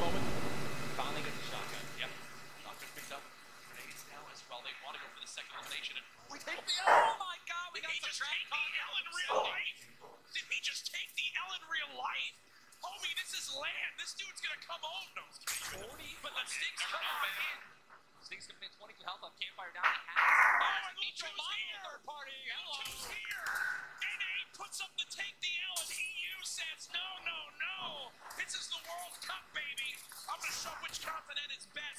moment. Finally gets the shotgun. Yep. Shotgun picked up. Grenades now as well. They want to go for the second elimination. And We take the Oh my god, we Did got he the take the. L in real life? Did he just take the L in real life? Homie, this is land. This dude's gonna come home. No, 40, But the stakes Never come on man. in. Sting's gonna be 22 health on campfire down. He Oh, and Lucho's here. third party. Hello. Lucho's here. NA puts up the take the L, and EU says no, no, no. This is the World Cup, baby. Gonna show which continent is best.